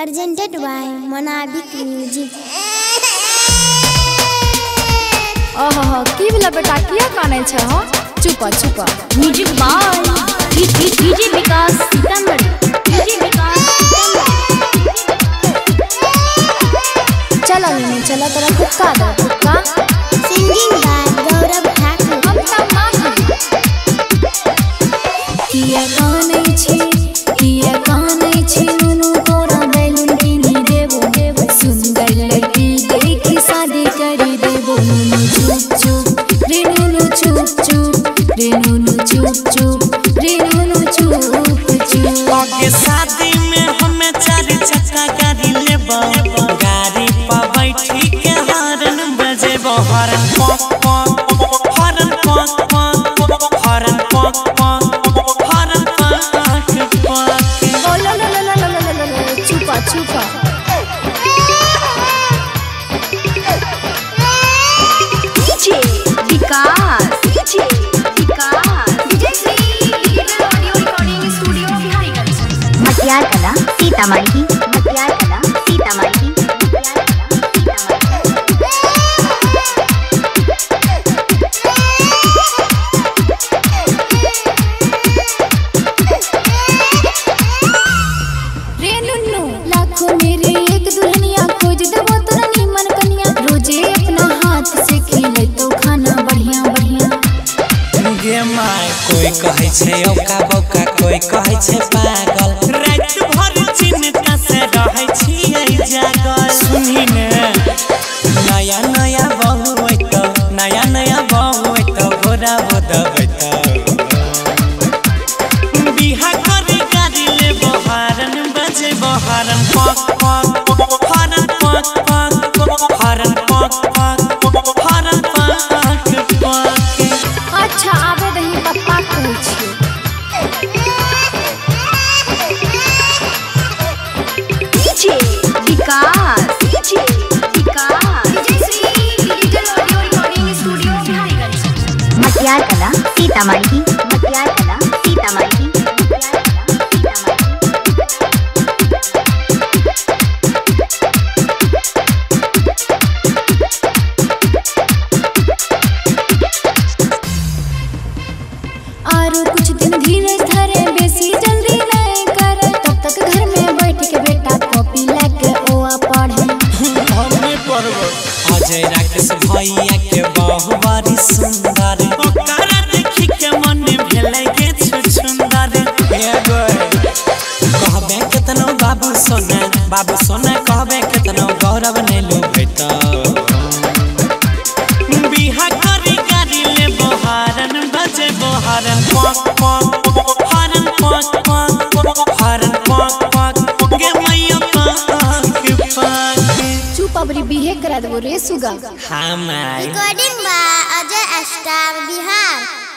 presented by Monabik Music. ओहो की भेला बेटा? किया कानै छ हो? चुप चुप music by DJ Vikas Sitamarhi DJ Vikas चल नी चल तोरा कुक्का दे कुक्का Singing by Gaurav Thakur. हम त माही किया कानै छी किया बढ़िया बढ़िया। गे माय कोई कहै छै औका बौका कोई कहै छै मुख्यार कला, सीता माई की मुख्यार कला, सीता माई की और कुछ दिन धीरे धरे बेसी जल कहबे केतनो बाबू सोना बाबू सोना कहबे केतनो गौरव ने लो भेट बिहा करी गाड़ी ले बहारन बजे बहारन पक पक हरन पक पक हरन पक पक गे मैया पक पक। चुप अबरी बिहे करा देबो रे सुगा। हाँ माई Recording by Ajay Ashtar Bihar.